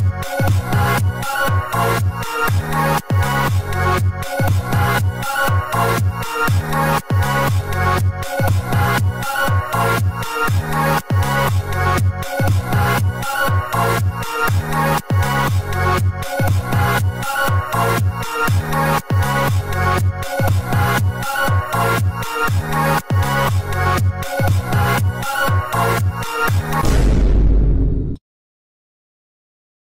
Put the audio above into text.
We'll